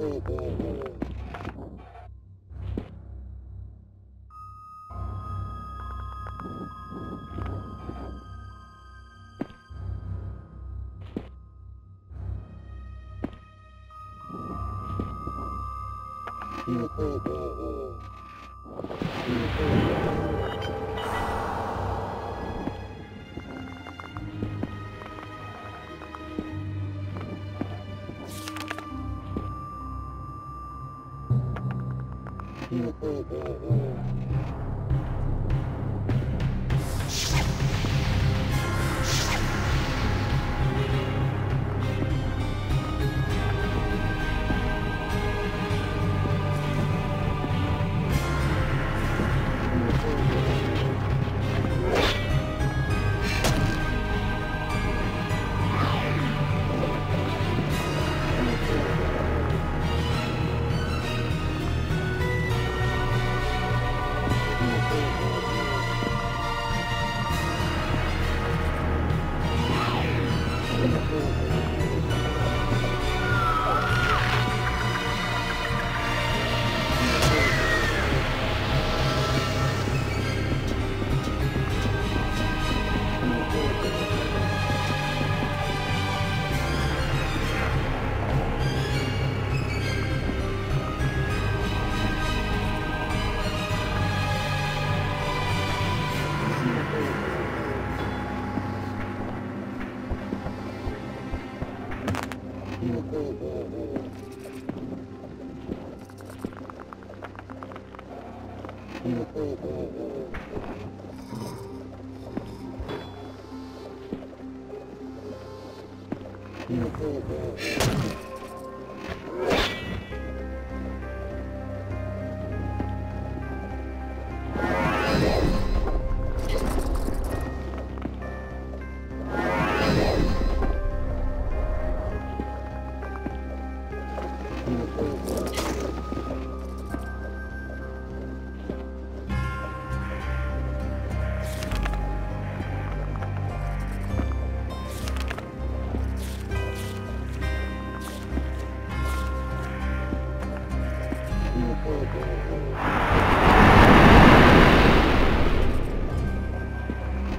오, 오, 오.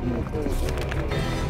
嗯。我